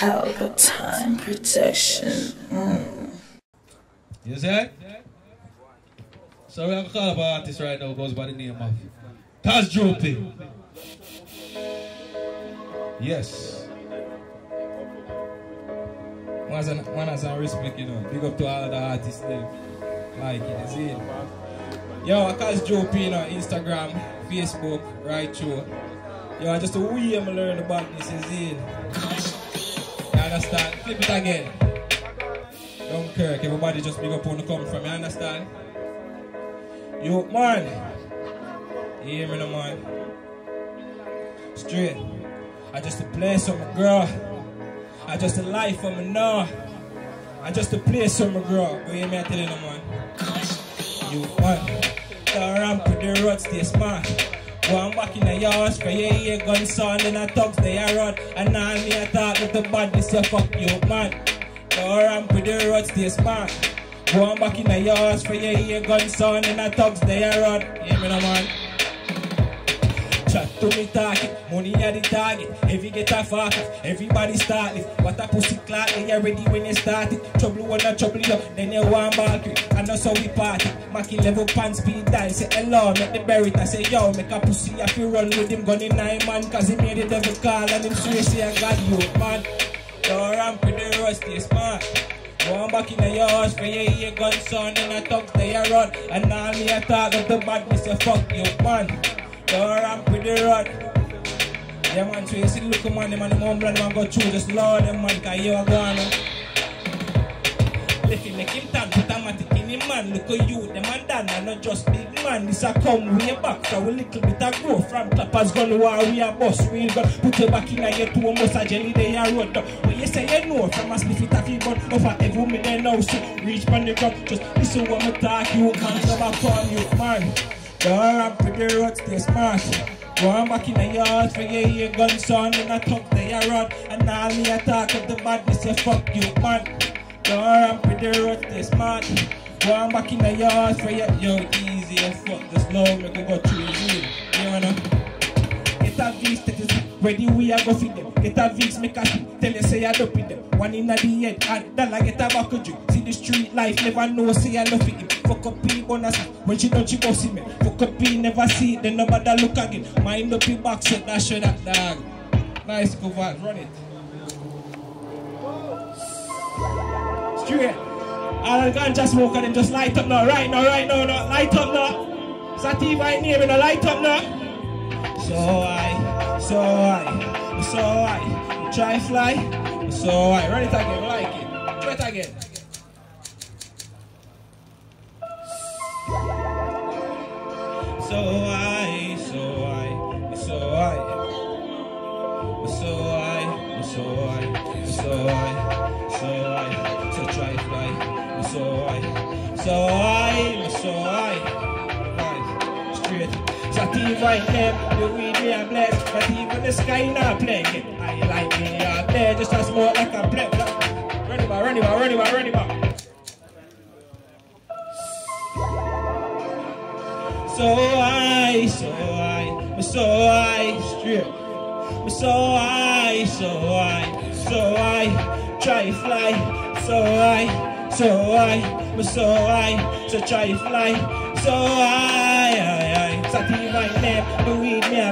Palpatine Production. Mm. You see? So we have a call an artist right now goes by the name of Taz Droopy. Yes. One has, one has some respect, you know. Big up to all the artists there. Like you see? Yo, I call Droopy, you know, Instagram, Facebook, right through. Yo, just a way I'm learn about this, you see understand? Flip it again. Don't Kirk, everybody just big up on the come from, you understand? Yo, man. You hear me, no, man? Straight. I just a place for my girl. I just a life for my now. I just a place for my girl. Go hear me, I tell you, no, man. You, man. The ramp with the road, stay smart. Go on back in the yards, for yeah, yeah, gun sound in the thugs, they are run. And now me I talk with the bad, this your fuck you, man. The ramp with the road, stay smart. Go on back in the yards, for yeah, yeah, gun sound in the thugs, they are run. Hear me, no, man. To me target, money at the target. Every get a fuck, off, everybody start it. What a pussy clock, they ready when you start it. Trouble when I trouble you, then you want it. And that's how we party. Mackie level pan speed dial, say hello, make the berry. I say yo, make a pussy if you run with him gun in nine man. Cause he made the devil call and him swear say I got you, man. Your ramp with the rusty smart. On back in the yards for your ear gun son and I talk they are run. And now me I talk of the badness, say fuck you, man. Your ramp with the rod. Yeah, man, so you see the look man, the man, the mumble, the man go through, just load them, man, cause you are going on. Let him make him turn automatic in him, man. Look at you, the man done, and not just big man. This a come way back, so we little bit of growth from clappers gone, war, we a boss, we gun. Put you back in your two almost a jelly, they a road down. When you say you know, from a sniff it a few gun, over every they know, so reach man the ground. Just listen what me talk, you man, come up on you, man. The ramp with the road, stay smart. Go on back in the yard for your ear gun son and I talk they a run And now me attack of the badness say fuck you man. The ramp with the road stay smart Go on back in the yard for your yo easy as fuck the slow make go through room You know? Get a V status. Ready we a go feed them. Get a V's make a shit tell you say I dope with them. One in the head and dollar get a drink See the street life never know say I love it Fuck P bonus when she done she bossy me. P never see it then nobody look again Mind up your back set that shit that dog. Nice go vibes run it. Straight all the ganja smoker them just light up now. Right now right now no. Light up now. Sativa ain't near me no light up now. So I, so I, so I, try fly, so I, run it again, like it, try it again. Sativa in them, you read me a bless. But even the sky not playing. I like me out there, just a smoke like a black. Run him out, run him out, run him out, run him out. So I, so I, so I, strip. So I, so I, so I, try fly. So I, so I, so I, so try fly. So I,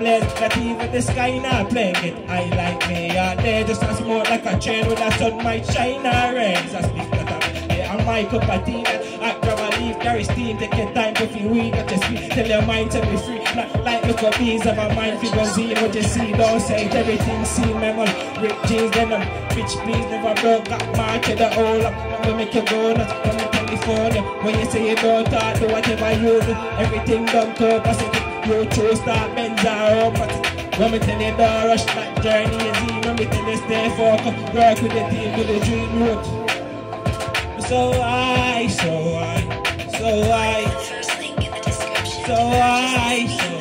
a. That even the sky not playing it. I like me out there, just a smoke like a train with a sun might shine a rays. I speak that up. Yeah, I'm my cup of tea. I grab a leaf, carry steam, take your time to feel weed, got your speed. Tell your mind to be free. Not like look at these of a mind figure see what you see. Don't say everything see me man. Rip jeans, then I'm bitch please never broke. Got march to the whole up. I'ma make you go nuts. Come to California. When you say you don't talk to whatever you do, everything done purpose. You choose start Benz or but when me tell you don't rush that journey is easy. When me tell you stay focused, work with the team to the dream road. So I, so I, so I, so I, so I,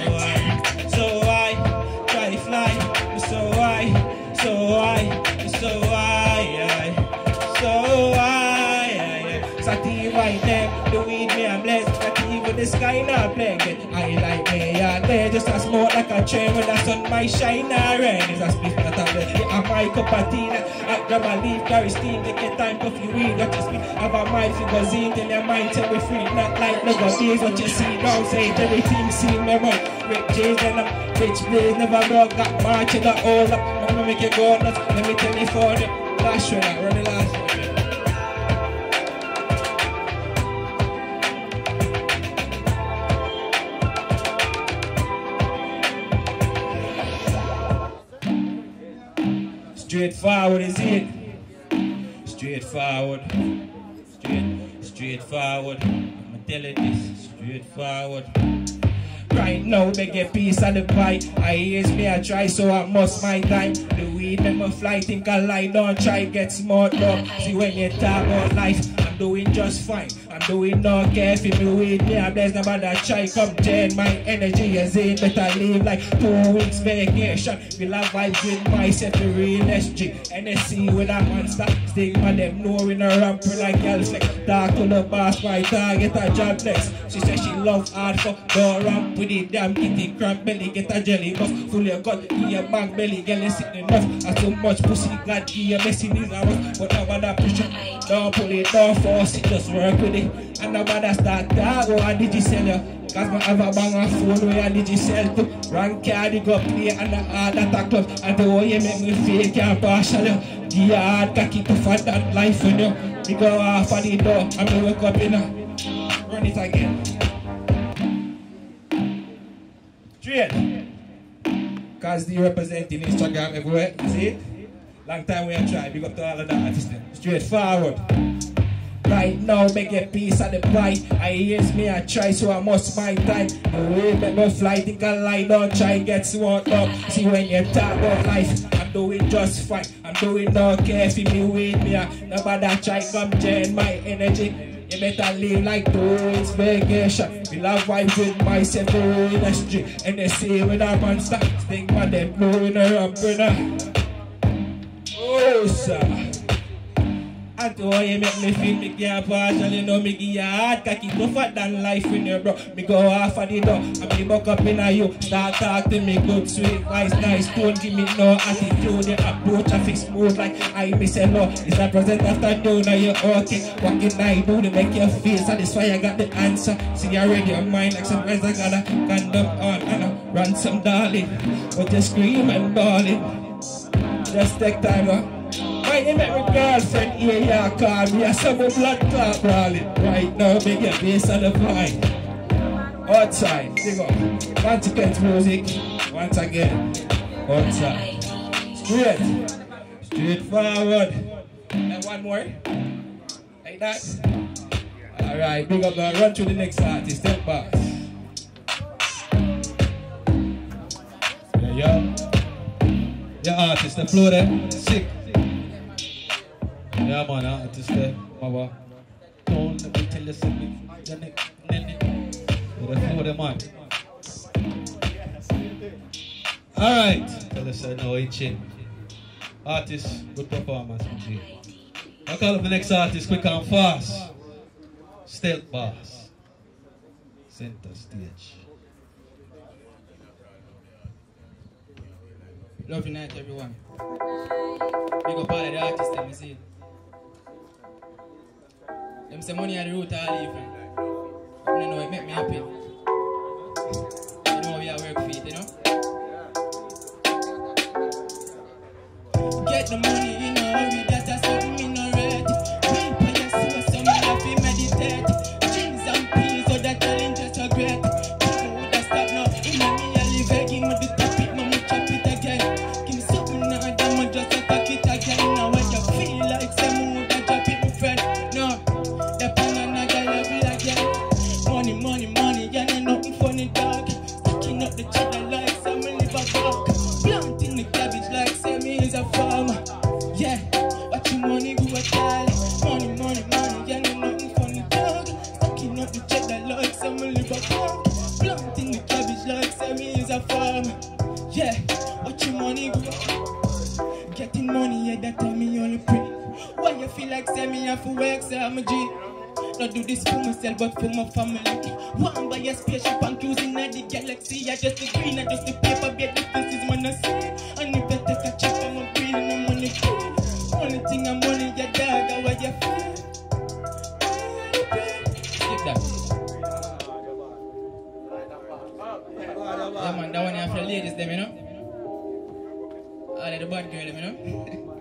the me I'm sky not playing it. I like me out there, just a smoke like a train when the sun might shine or rain. A split that I'm there. I'm my cup of tea. I grab a leaf, carry steam, take your time, puff you weed. Got to speak, have a mind, figure zine, tell your mind, tell we free. Not like no go days, what you see now, say everything see me run. Rick James and uh, I'm bitch, please, never go, got march in the hold up. Uh, let me make you go nuts, let me tell you for the last one, run the last one. Straightforward is it. Straightforward. Straight, straightforward. I'm telling this. Straightforward. Right now, they get peace of the bite. I hears me, I try, so I must my time. The weed make me fly, think I lie, don't try, get smart up. See when you talk about life, I'm doing just fine. I'm doing no care if me with me, I'm blessed nobody try, come turn my energy is in, better live like two weeks vacation. Will I vibes with myself, the real SG. NSC with a monster, stigma them know in a ramp like girl flex. Talk to the boss, my target a job next. She said she love hard for the ramp with the damn kitty cramp belly, get a jelly bus full of gut, your bank belly, girl is sitting enough. I too much pussy, give you messy these hours, but I push it, don't pull it, don't force it, just work with it. And nobody start that, oh, go and did sell you? Cause my a bang a phone where did you sell to Rank card, go play and the hard attack club And the way you make me feel can't partial Give your hard cocky to find that life in you You go off of the door and me wake up in a Run it again Straight Cause they representing Instagram everywhere, see? Long time we have tried, big up to all of the artists. Straight forward. Right now, make a piece of the pie. I hears me, I try, so I must my time. The way make me fly, think I lie, don't try, get smart up. See when you talk about life, I'm doing just fine. I'm doing okay if you with me. Nobody try, come drain my energy. You better live like those vacation. We love vibes with myself, in the street And they say with a monster, stigma them blowing her up, brother. Oh, sir. And the way you make me feel, me can't you know, me give you hard cocky tougher than life in your bro. Me go off of the door, and me buck up in a you. Start talk to me good, sweet, nice, nice. Don't give me no attitude, the approach, I fix smooth like I miss a law. It's a present afternoon, now you okay. What can I do to make you feel satisfied? I got the answer. See, I read your mind like some friends I got a condom on, and a ransom, darling. But you scream and darling. Just take time, huh? Right, you make my girlfriend here, yeah, call me. I my blood clot brawling. Right now, make your face on the fine. Outside, dig up. Consequence music. Once again. Outside. Straight. Straight forward. And one more. Like that. Alright, big up now. Run to the next artist. Step back. Yeah, yeah. Yeah, artist, the floor there. Sick. Man, artist there. Mama. Don't let me tell you something. The next, the floor there, man. Alright. Tell us I know itching. Artist, good performance, I call up the next artist quick and fast. Stealth Boss. Center stage. Lovely night, everyone. Big up all the artists, them, you see. Them say money at the root of all evil. You know, it make me happy. You know, we are work for it, you know. Get the money have to work, say I'm a G? Not do this for myself, but for my family. One by a spaceship and cruising at the galaxy. I just the green, I just the paper, get the pieces when I see. And if I take a check, I'm a bill, my money. Only thing I'm money, your dog, how are you feel? Skip that. Yeah, man, that one for the ladies, them, you know? Ah, All of the bad girl, you know?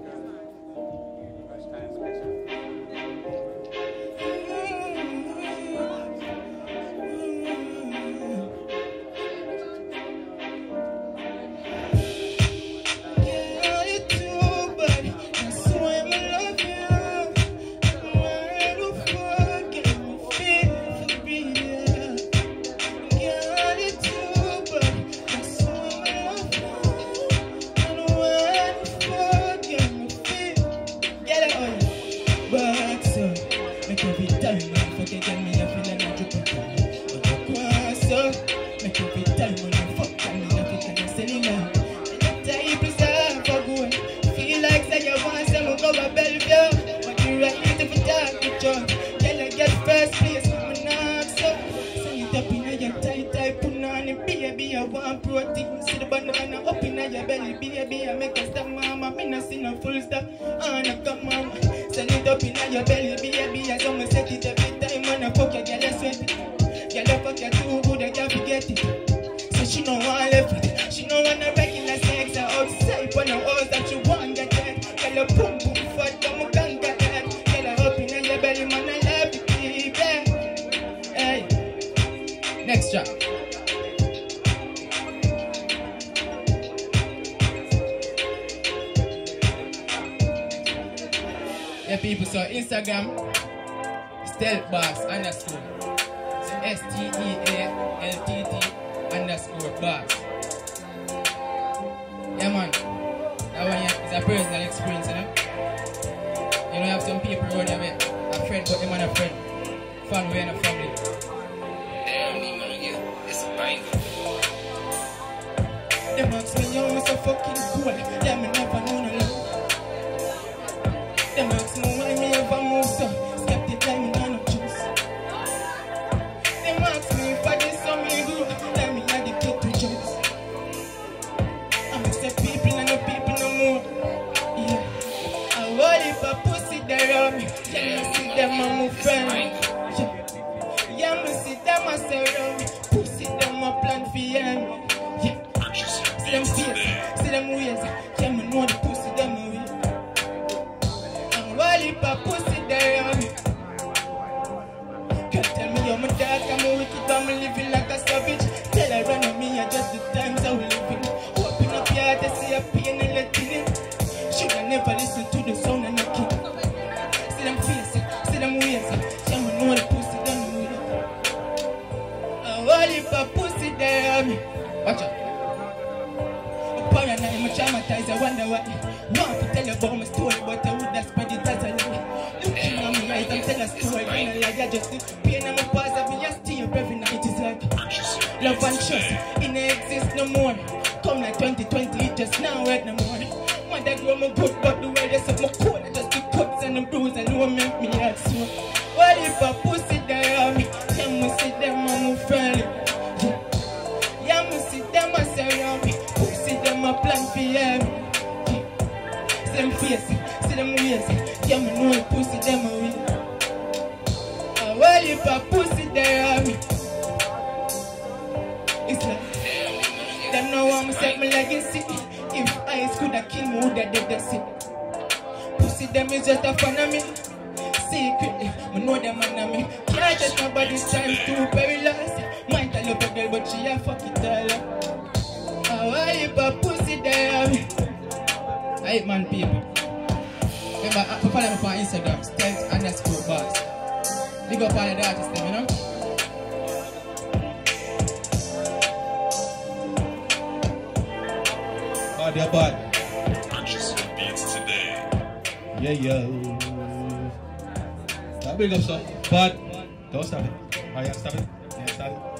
your belly, baby. I make a stop, mama. Me not see no full stop. Ah, no, come on. Send it up in your belly, baby. I me set it every time when I fuck your girl, I sweat it. Girl, I fuck you too good, I can't forget it. So she know want left it. She know want a regular sex or outside when I house people, so Instagram, stealth boss underscore. So S T E A L T T underscore boss. Yeah, man. That one yeah, is a personal experience, you know. You know, you have some people around with a friend, but them and a friend. Family and a family. Damn, man, yeah, it's a bang. Them ask me, yo, me so fucking cool. And if a pussy me, watch out. Paranoid, I'm traumatized, I wonder why. Want to tell you about my story, but I would have spread it as a lie. Looking at me eyes, I'm telling a story, when I lie, I just pain on my past, I've been still every night. It's like love and trust, it ain't exist no more. Come like 2020, it just now right no more. Mother grow me good, but the way they suck my cold, I just the cuts and the bruise alone make me heart sore. What if a Yeah, know the pussy them a win. And well, if a pussy there me, it's like them know I'm set my legacy. If eyes could have killed me, would have dead that's it. Pussy them is just a fan of me. Secretly, me know them and me. Can't touch nobody's time too perilous. Might I love a girl, but she a fuck it all up. How I if a pussy there? I hate man people. Remember, I follow me on Instagram, stealth underscore bars. Big up all the artists, them, you know? Oh, bad, yeah, bad. Purchase your beats today. Yeah, yo. That big up, so. But don't stop it. Oh, yeah, stop it. Yeah, stop it.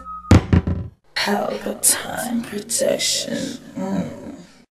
Pelpa Time Production. Mm.